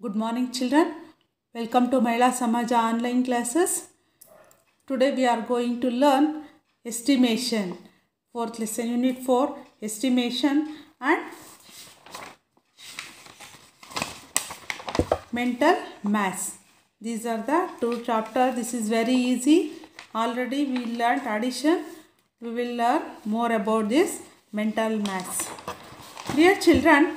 Good morning, children. Welcome to Mahila Samaja online classes. Today we are going to learn estimation. Fourth lesson, unit 4 estimation and mental maths. These are the two chapters. This is very easy. Already we learned addition. We will learn more about this mental maths. Dear children,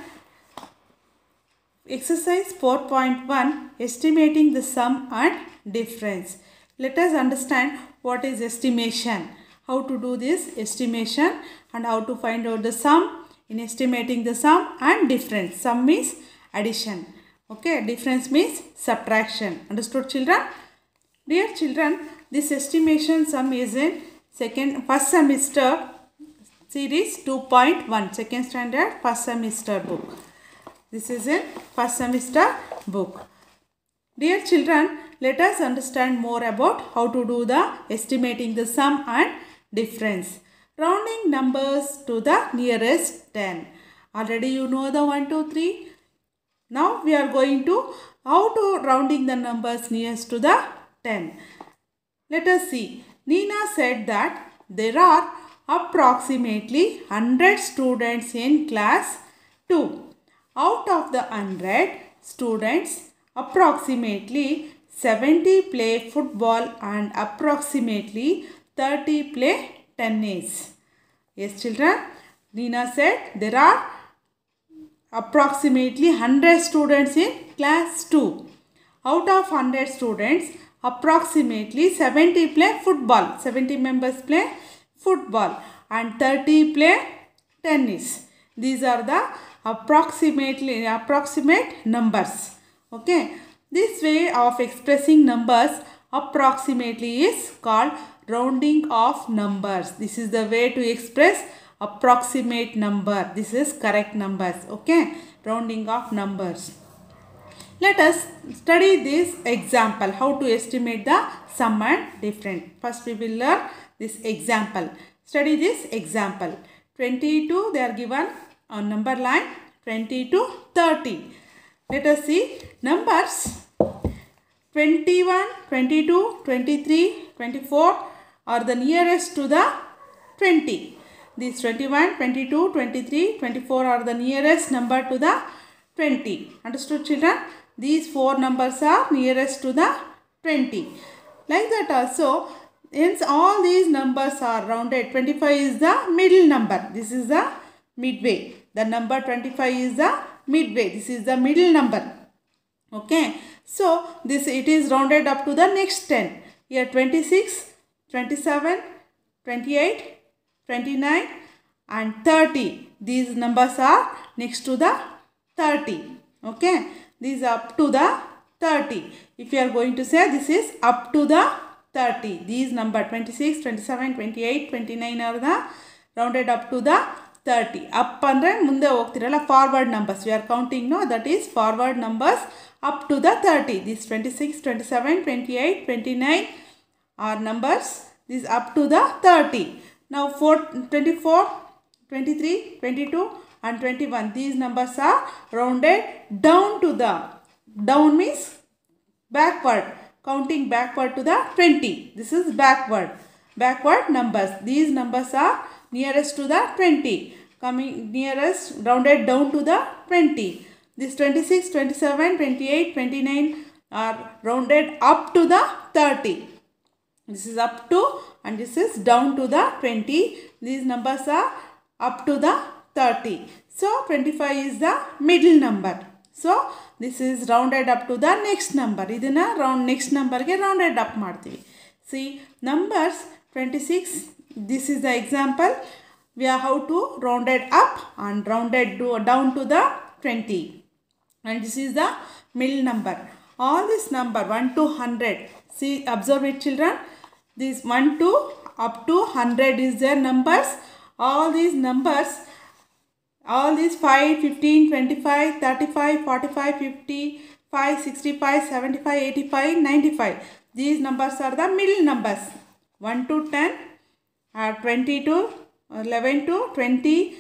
Exercise 4.1 Estimating the sum and difference. Let us understand what is estimation. How to do this estimation and how to find out the sum in estimating the sum and difference. Sum means addition. Okay, difference means subtraction. Understood children? Dear children, this estimation sum is in second first semester series 2.1 second standard first semester book. This is in first semester book. Dear children, let us understand more about how to do the estimating the sum and difference. Rounding numbers to the nearest 10. Already you know the 1, 2, 3. Now we are going to how to rounding the numbers nearest to the 10. Let us see. Nina said that there are approximately 100 students in class 2. Out of the 100 students, approximately 70 play football and approximately 30 play tennis. Yes, children. Nina said there are approximately 100 students in class 2. Out of 100 students, approximately 70 play football. 70 members play football and 30 play tennis. These are the approximately approximate numbers. Okay? This way of expressing numbers approximately is called rounding of numbers. This is the way to express approximate number. This is correct numbers. Okay? Rounding of numbers. Let us study this example how to estimate the sum and difference first we will learn this example. Study this example. 22 they are given on number line 20 to 30. Let us see numbers 21, 22, 23, 24 are the nearest to the 20. These 21, 22, 23, 24 are the nearest number to the 20. Understood children? These four numbers are nearest to the 20. Like that also, hence all these numbers are rounded. 25 is the middle number. This is the midway. The number 25 is the midway. This is the middle number. Okay. So, this it is rounded up to the next 10. Here 26, 27, 28, 29 and 30. These numbers are next to the 30. Okay. These up to the 30. If you are going to say this is up to the 30. These number 26, 27, 28, 29 are the rounded up to the thirty up ಅಂದರೆ ಮುಂದೆ ಹೋಗ್ತಿರಲ್ಲ forward numbers we are counting no that is forward numbers up to the thirty this twenty six twenty seven twenty eight twenty nine R numbers this up to the thirty ನಾವು four twenty four twenty three twenty two and twenty one these numbers are rounded down to the down means backward counting backward to the 20 this is backward backward numbers these numbers are nearest to the 20 coming nearest rounded down to the 20 this 26 27 28 29 are rounded up to the 30 this is up to and this is down to the 20 these numbers are up to the 30 so 25 is the middle number so this is rounded up to the next number ಇದನ್ನು round next ನಂಬರ್ಗೆ rounded up ಮಾಡ್ತೀವಿ C numbers 26 this is the example. We are how to round it up and round it to down to the 20 and this is the middle number. All this number 1 to 100 see observe it children. This 1 to up to 100 is their numbers. All these numbers all these 5 15 25 35 45 50 5 65 75 85 95 these numbers are the middle numbers. 1 to 10 uh, 20 to 11 to 20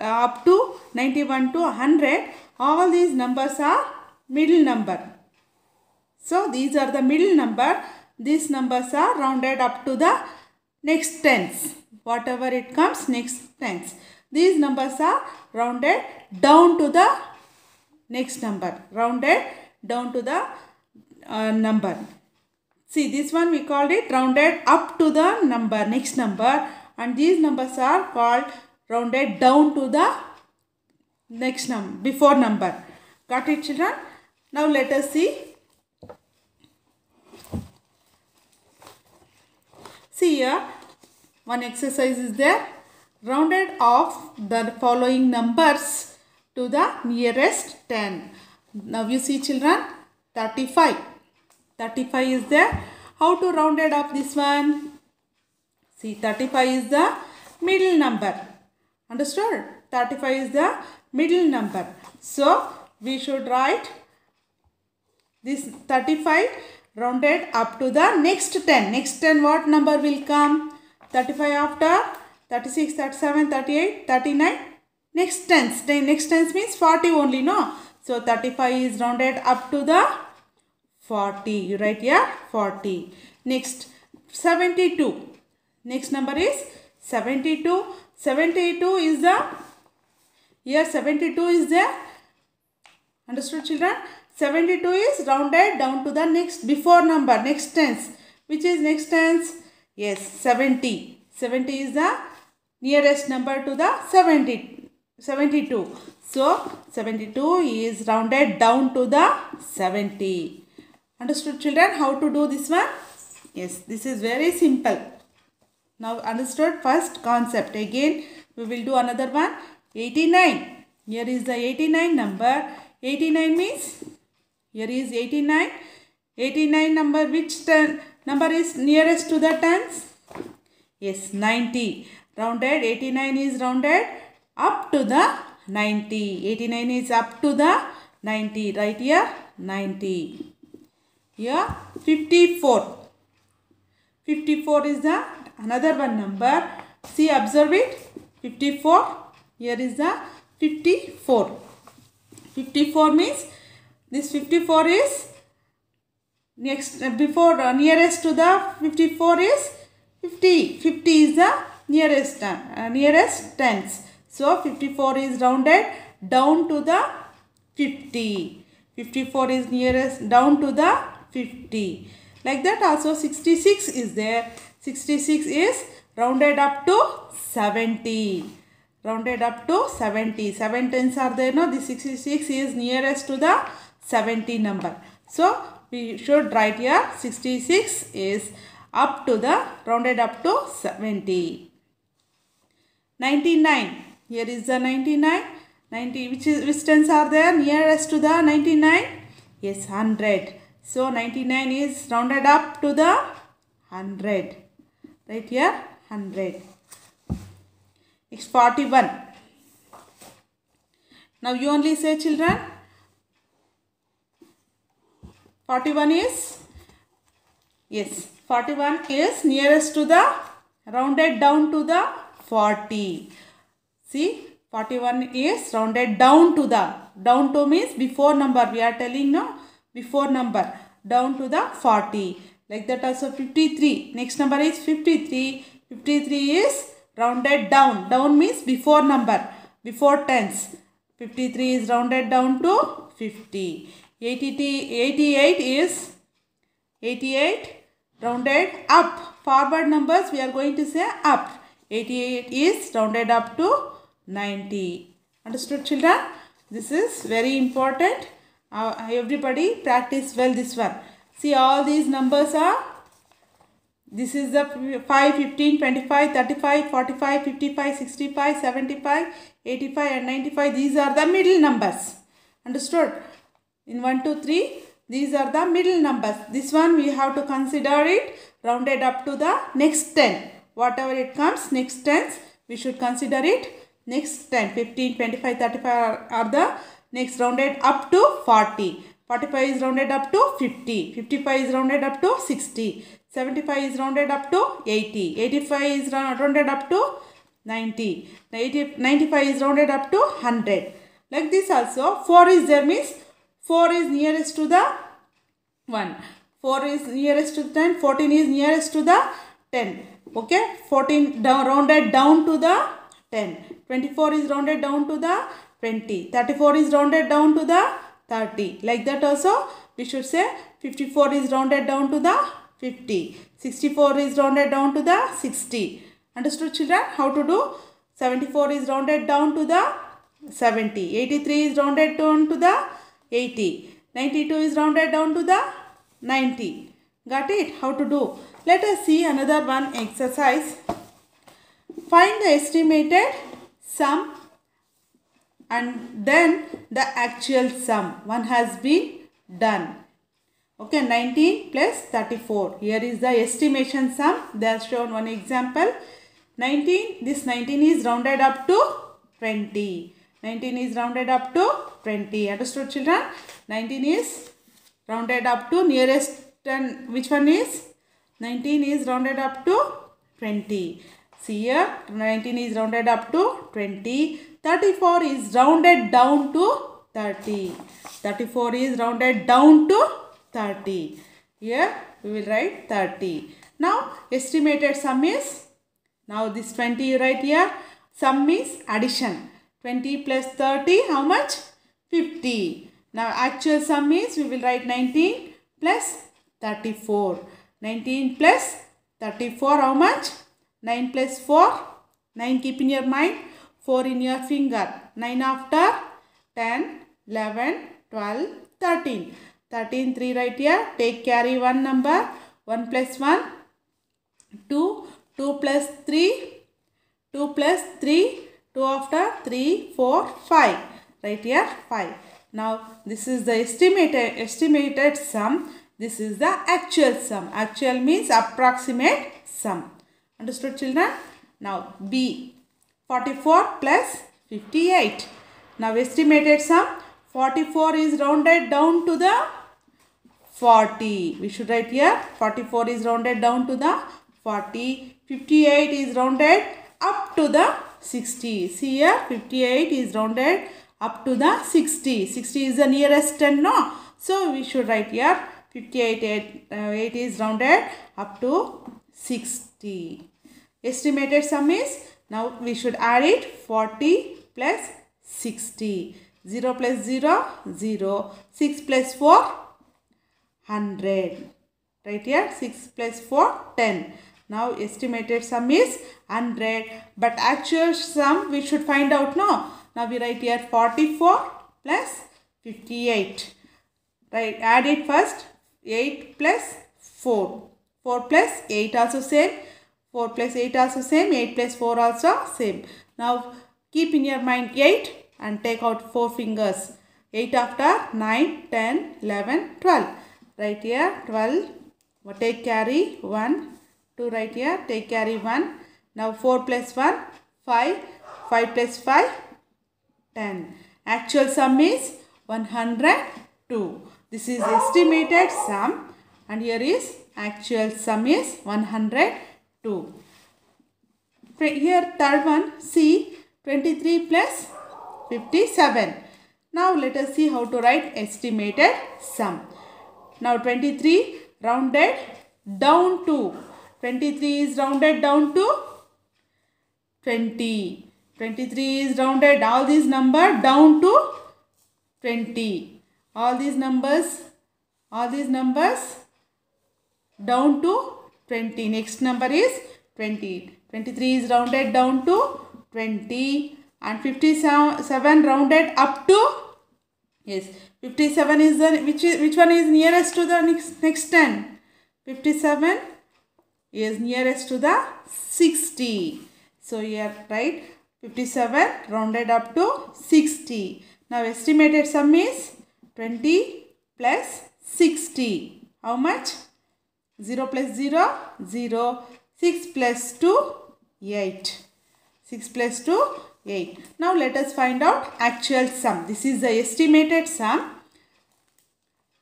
uh, up to 91 to 100 all these numbers are middle number. So these are the middle number. These numbers are rounded up to the next tens. Whatever it comes next tens. These numbers are rounded down to the next number. Rounded down to the uh, number. See this one we called it rounded up to the number next number and these numbers are called rounded down to the next number before number. Got it children? Now let us see. See here one exercise is there rounded off the following numbers to the nearest 10. Now you see children 35. 35 is there. How to round it up this one? See 35 is the middle number. Understood? 35 is the middle number. So we should write this 35 rounded up to the next 10. Next 10 what number will come? 35 after 36, 37, 38, 39. Next tens. Next tens means 40 only no. So 35 is rounded up to the 40. You write here 40. Next 72. Next number is 72. 72 is the here 72 is there. Understood children? 72 is rounded down to the next before number next tens. Which is next tens? Yes 70. 70 is the nearest number to the 70. 72. So 72 is rounded down to the 70. Understood children how to do this one? Yes, this is very simple. Now understood first concept. Again we will do another one. 89. Here is the 89 number. 89 means here is 89. 89 number which ten, number is nearest to the tens? Yes 90. Rounded 89 is rounded up to the 90. 89 is up to the 90. Right here 90. Here 54. 54 is the another one number. See observe it. 54. Here is the 54. 54 means this 54 is next uh, before uh, nearest to the 54 is 50. 50 is the nearest uh, nearest tens. So 54 is rounded down to the 50. 54 is nearest down to the 50. Like that also 66 is there. 66 is rounded up to 70. Rounded up to 70. 7 tens are there. No, the 66 is nearest to the 70 number. So, we should write here 66 is up to the rounded up to 70. 99. Here is the 99. 90 which is which tens are there nearest to the 99? Yes 100. So 99 is rounded up to the 100. Right here 100. Next 41. Now you only say children. 41 is yes 41 is nearest to the rounded down to the 40. See 41 is rounded down to the down to means before number we are telling no before number down to the 40 like that also 53 next number is 53 53 is rounded down. Down means before number before tens. 53 is rounded down to 50 80, 88 is 88 rounded up. Forward numbers we are going to say up. 88 is rounded up to 90 understood children? This is very important uh, everybody practice well this one. See all these numbers are this is the 5 15 25 35 45 55 65 75 85 and 95 these are the middle numbers. Understood? In 1 2 3 these are the middle numbers. This one we have to consider it rounded up to the next 10 whatever it comes next tens we should consider it next 10 15 25 35 are the next rounded up to 40 45 is rounded up to 50 55 is rounded up to 60 75 is rounded up to 80 85 is rounded up to 90 90 95 is rounded up to 100 like this also 4 is there means 4 is nearest to the 1. 4 is nearest to 10. 14 is nearest to the 10. Okay. 14 down, rounded down to the 10. 24 is rounded down to the 20. 34 is rounded down to the 30. Like that also we should say 54 is rounded down to the 50. 64 is rounded down to the 60. Understood children? How to do? 74 is rounded down to the 70. 83 is rounded down to the 80. 92 is rounded down to the 90. Got it? How to do? Let us see another one exercise. Find the estimated sum and then the actual sum. One has been done. Okay, 19 plus 34. Here is the estimation sum. They are shown one example. 19, this 19 is rounded up to 20. 19 is rounded up to 20. Understood children? 19 is rounded up to nearest and which one is? 19 is rounded up to 20. See here 19 is rounded up to 20. 34 is rounded down to 30. 34 is rounded down to 30. Here we will write 30. Now estimated sum is now this 20 you write here. Sum is addition. 20 plus 30 how much? 50. Now actual sum is we will write 19 plus 34. 19 plus 34 how much? 9 plus 4. 9 keep in your mind. 4 in your finger. 9 after 10, 11, 12, 13. 13 3 right here. Take carry one number. 1 plus 1. 2. 2 plus 3. 2 plus 3. 2 after 3, 4, 5. Right here 5. Now this is the estimated estimated sum. This is the actual sum. Actual means approximate sum. Understood children? Now B 44 plus 58. Now estimated sum 44 is rounded down to the 40. We should write here 44 is rounded down to the 40. 58 is rounded up to the 60. See here 58 is rounded up to the 60. 60 is the nearest 10 no. So we should write here 58 8, uh, 8 is rounded up to 60. Estimated sum is now we should add it 40 plus 60. 0 plus 0 0. 6 plus 4 100. Right here 6 plus 4 10. Now estimated sum is 100 but actual sum we should find out now. Now we write here 44 plus 58. Right add it first 8 plus 4. 4 plus 8 also same. 4 plus 8 also same. 8 plus 4 also same. Now keep in your mind 8 and take out 4 fingers. 8 after 9, 10, 11, 12. Right here 12. Take carry 1, 2 right here. Take carry 1. Now 4 plus 1, 5. 5 plus 5, 10. Actual sum is 102. This is estimated sum and here is actual sum is 102. Here third one C 23 plus 57. Now let us see how to write estimated sum. Now 23 rounded down to 23 is rounded down to 20. 23 is rounded all these number down to 20. All these numbers, all these numbers down to 20. Next number is 20. 23 is rounded down to 20 and 57 rounded up to yes 57 is the which is which one is nearest to the next next 10 57 is nearest to the 60 so here right 57 rounded up to 60 now estimated sum is 20 plus 60 how much 0 plus 0 0 6 plus 2 8 6 plus 2 8 now let us find out actual sum this is the estimated sum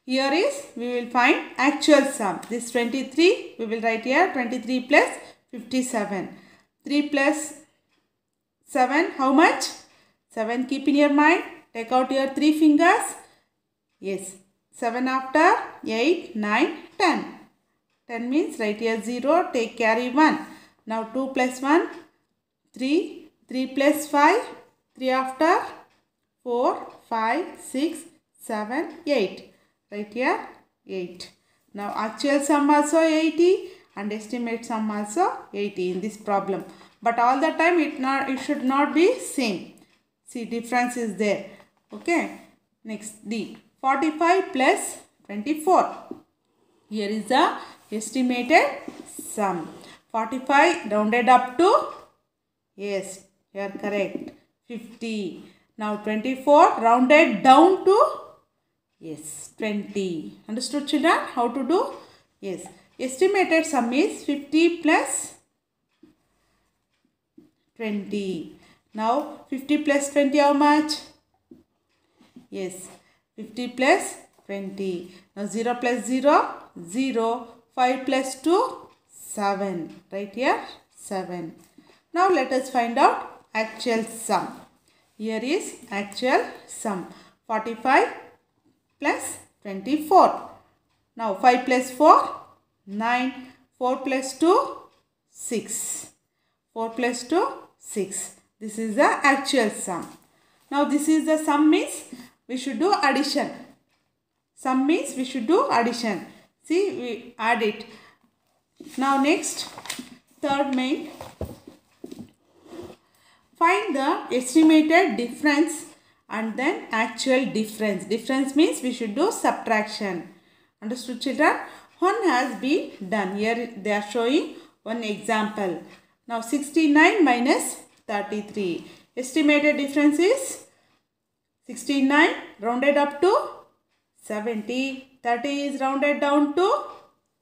here is we will find actual sum. This 23 we will write here 23 plus 57. 3 plus 7 how much? 7 keep in your mind. Take out your 3 fingers. Yes. 7 after 8, 9, 10. 10 means write here 0, take carry 1. Now 2 plus 1, 3, 3 plus 5, 3 after 4, 5, 6, 7, 8. Right here 8. Now actual sum also 80 and estimate sum also 80 in this problem. But all the time it not it should not be same. See difference is there. Okay. Next D. 45 plus 24. Here is the estimated sum. 45 rounded up to yes you are correct 50. Now 24 rounded down to yes 20. Understood children how to do? Yes estimated sum is 50 plus 20. Now 50 plus 20 how much? Yes 50 plus 20. Now 0 plus 0 0. 5 plus 2 7. Right here 7. Now let us find out actual sum. Here is actual sum. 45 plus 24. Now 5 plus 4 9. 4 plus 2 6. 4 plus 2 6. This is the actual sum. Now this is the sum means we should do addition. Sum means we should do addition. See we add it. Now next third main find the estimated difference and then actual difference. Difference means we should do subtraction. Understood children? One has been done. Here they are showing one example. Now 69 minus 33. Estimated difference is 69 rounded up to 70. 30 is rounded down to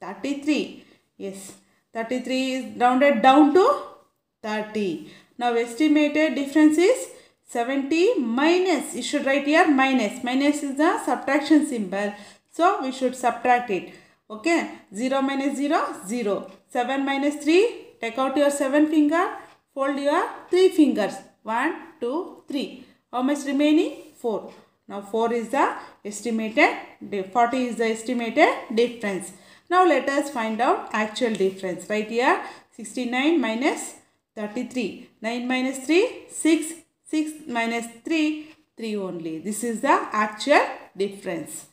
33. Yes. 33 is rounded down to 30. Now estimated difference is 70 minus. You should write here minus. Minus is the subtraction symbol. So we should subtract it. Okay. 0 minus 0, 0. 7 minus 3. Take out your 7 finger. Fold your 3 fingers. 1, 2, 3. How much remaining? 4. Now 4 is the estimated, 40 is the estimated difference. Now let us find out actual difference. Right here 69 minus 33. 9 minus 3, 6. 6 minus 3, 3 only. This is the actual difference.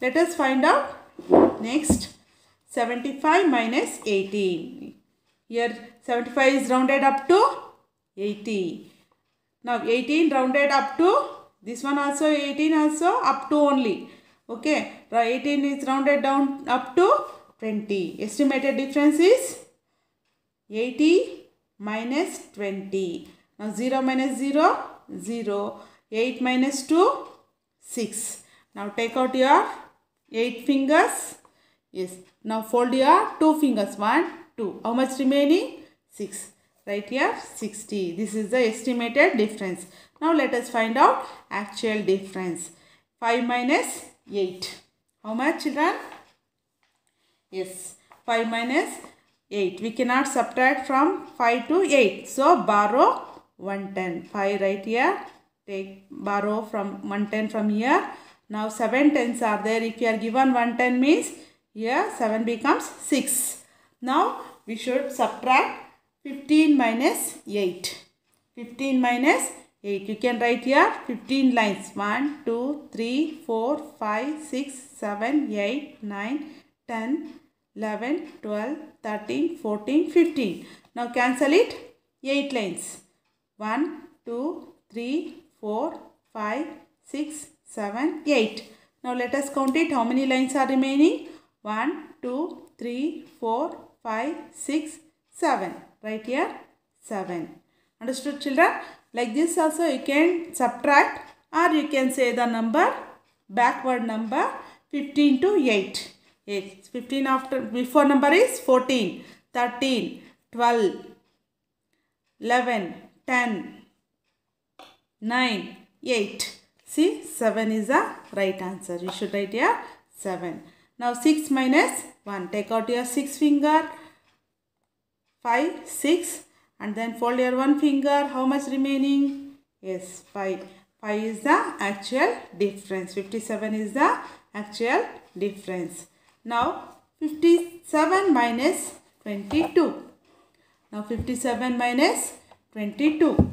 Let us find out next 75 minus 18. Here 75 is rounded up to 80. Now 18 rounded up to this one also 18 also up to only. Okay. 18 is rounded down up to 20. Estimated difference is 80 minus 20. Now 0 minus 0, 0. 8 minus 2, 6. Now take out your 8 fingers. Yes. Now fold your 2 fingers. 1, 2. How much remaining? 6. Right here 60. This is the estimated difference. Now let us find out actual difference. 5 minus 8. How much children? Yes. 5 minus 8. We cannot subtract from 5 to 8. So borrow 110. 5 right here. Take borrow from 110 from here. Now 7 tens are there. If you are given 110 means here 7 becomes 6. Now we should subtract 15 minus 8. 15 minus 8. You can write here 15 lines. 1, 2, 3, 4, 5, 6, 7, 8, 9, 10, 11, 12, 13, 14, 15. Now cancel it. 8 lines. 1, 2, 3, 4, 5, 6, 7, 8. Now let us count it. How many lines are remaining? 1, 2, 3, 4, 5, 6, 7. Right here 7. Understood children? Like this also you can subtract or you can say the number backward number 15 to 8. 8. 15 after before number is 14, 13, 12, 11, 10, 9, 8. See 7 is the right answer. You should write here 7. Now 6 minus 1. Take out your 6 finger. 5, 6 and then fold your one finger. How much remaining? Yes, 5. 5 is the actual difference. 57 is the actual difference. Now 57 minus 22. Now 57 minus 22.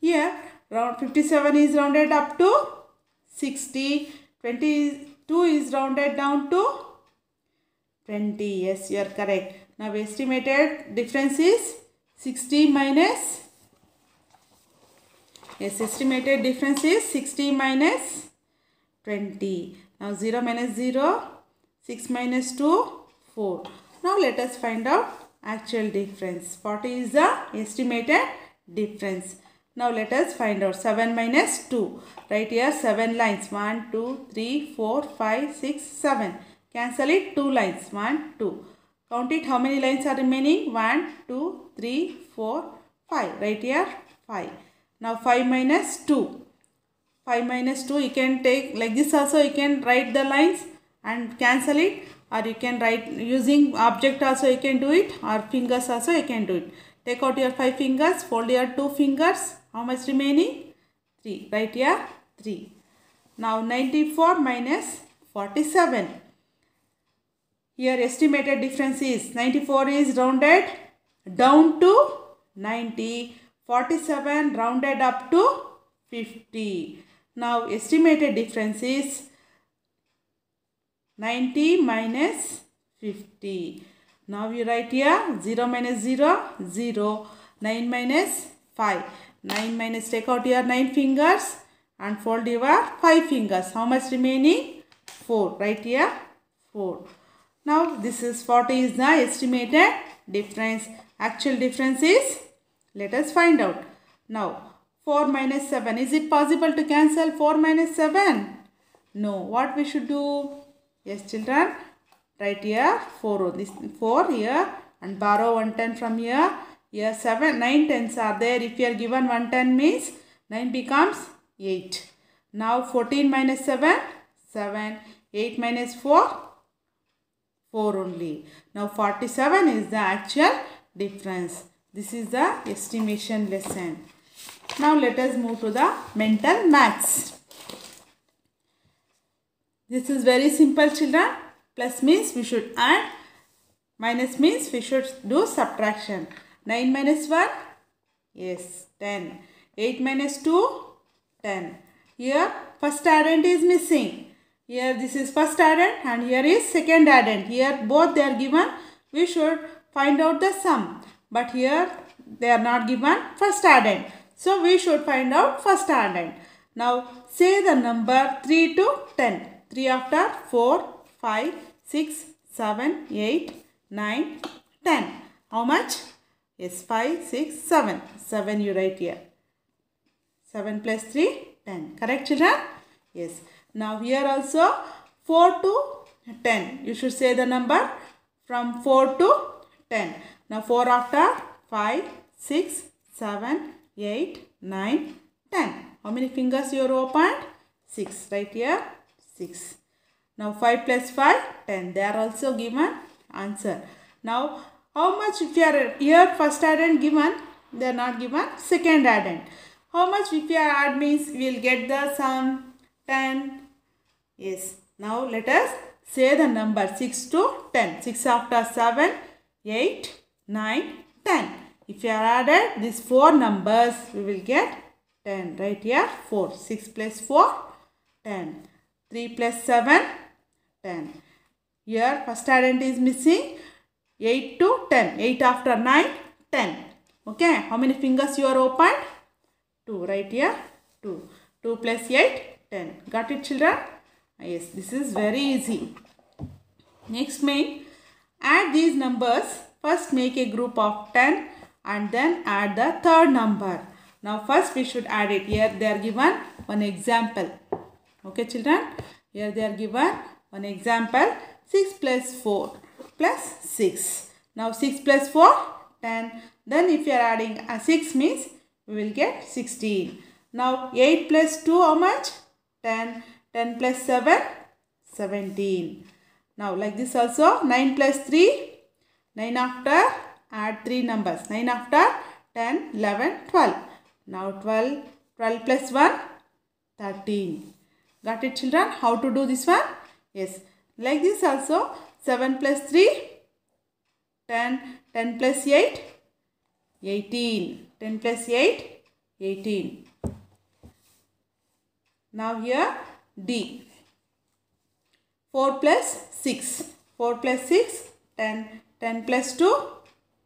Here round 57 is rounded up to 60. 22 is rounded down to 20. Yes, you are correct. Now estimated difference is 60 minus Yes, estimated difference is 60 minus 20. Now 0 minus 0, 6 minus 2, 4. Now let us find out actual difference. 40 is the estimated difference. Now let us find out 7 minus 2. Right here 7 lines. 1, 2, 3, 4, 5, 6, 7. Cancel it 2 lines. 1, 2. Count it how many lines are remaining? 1, 2, 3, 4, 5. Right here 5. Now 5 minus 2. 5 minus 2 you can take like this also you can write the lines and cancel it or you can write using object also you can do it or fingers also you can do it. Take out your 5 fingers, fold your 2 fingers. How much remaining? 3. Right here 3. Now 94 minus 47. Here estimated difference is 94 is rounded down to 90 47 rounded up to 50. Now estimated difference is 90 minus 50. Now you write here 0 minus 0, 0. 9 minus 5. 9 minus take out your 9 fingers and fold your 5 fingers. How much remaining? 4. Right here 4. Now this is 40 is the estimated difference. Actual difference is let us find out. Now, 4 minus 7. Is it possible to cancel 4 minus 7? No. What we should do? Yes, children. Write here 4. This 4 here and borrow 110 from here. Here 7, 9 tens are there. If you are given 110 means 9 becomes 8. Now 14 minus 7, 7. 8 minus 4, 4 only. Now 47 is the actual difference. This is the estimation lesson. Now let us move to the mental maths. This is very simple children. Plus means we should add. Minus means we should do subtraction. 9 minus 1? Yes, 10. 8 minus 2? 10. Here first addend is missing. Here this is first addend and here is second addend. Here both they are given. We should find out the sum. But here they are not given first addend. So we should find out first addend. Now say the number 3 to 10. 3 after 4, 5, 6, 7, 8, 9, 10. How much? Yes, 5, 6, 7. 7 you write here. 7 plus 3, 10. Correct children? Yes. Now here also 4 to 10. You should say the number from 4 to 10. Now 4 after 5, 6, 7, 8, 9, 10. How many fingers you are opened? 6. Right here 6. Now 5 plus 5, 10. They are also given answer. Now how much if you are here first addend given, they are not given second addend. How much if you are add means we will get the sum 10. Yes. Now let us say the number 6 to 10. 6 after 7, 8, 9, 10. If you are added these four numbers, we will get 10. Right here 4. 6 plus 4, 10. 3 plus 7, 10. Here first addend is missing. 8 to 10. 8 after 9, 10. Okay. How many fingers you are opened? 2. Right here 2. 2 plus 8, 10. Got it children? Yes. This is very easy. Next main. Add these numbers First make a group of 10 and then add the third number. Now first we should add it. Here they are given one example. Okay children. Here they are given one example. 6 plus 4 plus 6. Now 6 plus 4 10. Then if you are adding a 6 means we will get 16. Now 8 plus 2 how much? 10. 10 plus 7 17. Now like this also 9 plus 3 9 after add 3 numbers. 9 after 10, 11, 12. Now 12, 12 plus 1, 13. Got it children? How to do this one? Yes. Like this also 7 plus 3 10. 10 plus 8 18. 10 plus 8 18. Now here D. 4 plus 6. 4 plus 6 10. 10 plus 2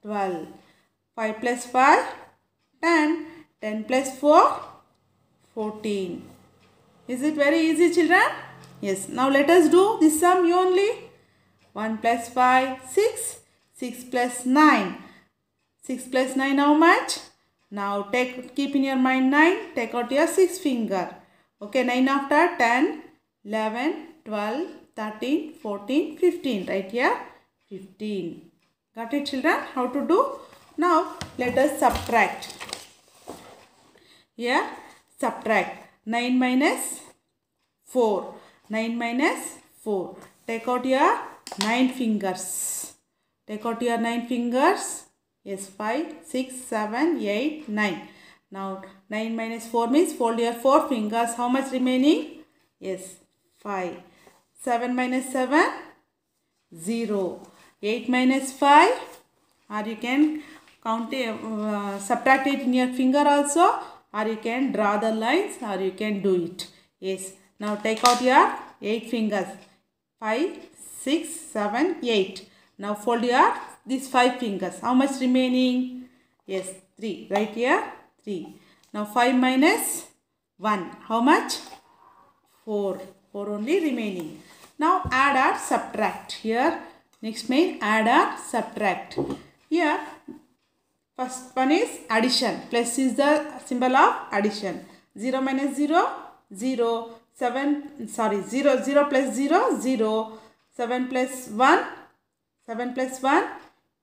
12. 5 plus 5 10. 10 plus 4 14. Is it very easy children? Yes. Now let us do this sum only. 1 plus 5 6. 6 plus 9. 6 plus 9 how much? Now take keep in your mind 9. Take out your 6 finger. Okay 9 after 10, 11, 12, 13, 14, 15. Right here 15. Got it children? How to do? Now let us subtract. Here subtract 9 minus 4. 9 minus 4. Take out your 9 fingers. Take out your 9 fingers. Yes, 5, 6, 7, 8, 9. Now 9 minus 4 means fold your 4 fingers. How much remaining? Yes, 5. 7 minus 7, 0. 8 minus 5 or you can count uh, subtract it in your finger also or you can draw the lines or you can do it. Yes. Now take out your 8 fingers. 5, 6, 7, 8. Now fold your these 5 fingers. How much remaining? Yes, 3. Right here 3. Now 5 minus 1. How much? 4. 4 only remaining. Now add or subtract. Here next main add or subtract. Here First one is addition. Plus is the symbol of addition. 0 minus 0, 0. 7, sorry, 0, 0 plus 0, 0. 7 plus 1, 7 plus 1,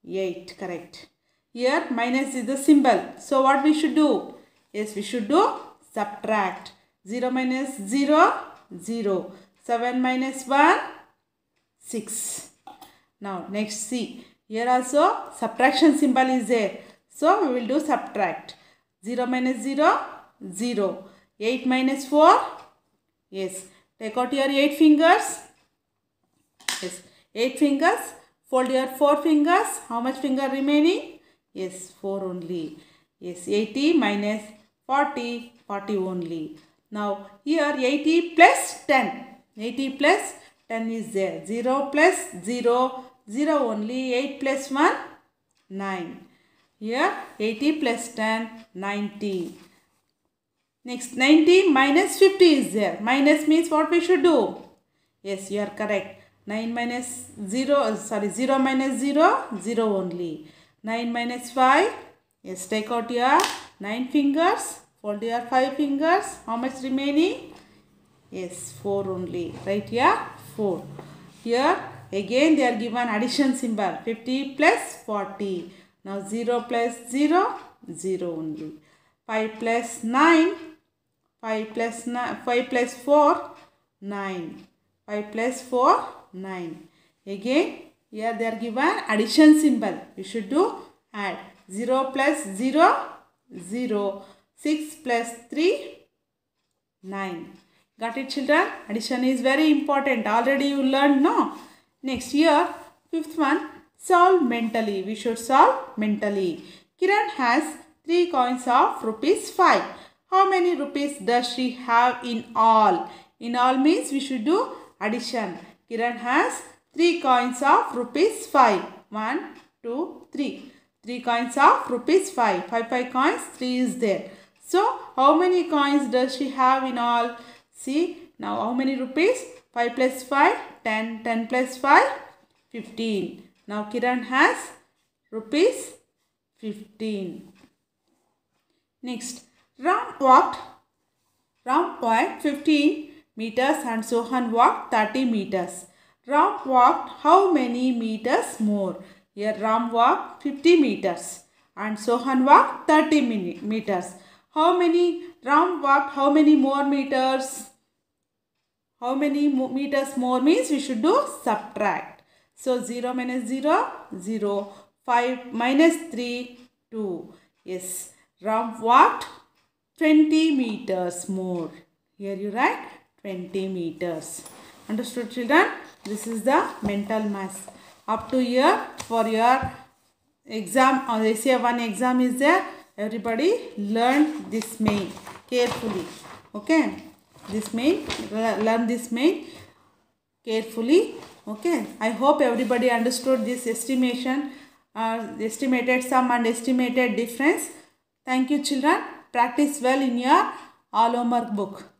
8. Correct. Here minus is the symbol. So what we should do? Yes, we should do subtract. 0 minus 0, 0. 7 minus 1, 6. Now next see. Here also subtraction symbol is there. So we will do subtract. 0 minus 0, 0. 8 minus 4, yes. Take out your 8 fingers. Yes, 8 fingers. Fold your 4 fingers. How much finger remaining? Yes, 4 only. Yes, 80 minus 40, 40 only. Now here 80 plus 10. 80 plus 10 is there. 0 plus 0, 0 only. 8 plus 1, 9. Here 80 plus 10, 90. Next 90 minus 50 is there. Minus means what we should do? Yes, you are correct. 9 minus 0, sorry 0 minus 0, 0 only. 9 minus 5, yes take out your 9 fingers. Fold your 5 fingers. How much remaining? Yes, 4 only. Right here 4. Here again they are given addition symbol. 50 plus 40. Now 0 plus 0, 0 only. 5 plus 9, 5 plus 9, 5 plus 4, 9. 5 plus 4, 9. Again, here they are given addition symbol. We should do add. 0 plus 0, 0. 6 plus 3, 9. Got it children? Addition is very important. Already you learned no? Next year, fifth one, solve mentally. We should solve mentally. Kiran has 3 coins of rupees 5. How many rupees does she have in all? In all means we should do addition. Kiran has 3 coins of rupees 5. 1, 2, 3. 3 coins of rupees 5. 5 5 coins, 3 is there. So, how many coins does she have in all? See, now how many rupees? 5 plus 5, 10. 10 plus 5, 15. Now Kiran has rupees 15. Next, Ram walked, Ram walked 15 meters and Sohan walked 30 meters. Ram walked how many meters more? Here Ram walked 50 meters and Sohan walked 30 meters. How many Ram walked how many more meters? How many meters more means we should do subtract. So 0 minus 0, 0. 5 minus 3, 2. Yes, Ram walked 20 meters more. Here you write 20 meters. Understood children? This is the mental maths. Up to here for your exam or SA1 exam is there. Everybody learn this main carefully. Okay? This main, learn this main carefully. Okay? I hope everybody understood this estimation, uh, estimated sum and estimated difference. Thank you children. Practice well in your all homework book.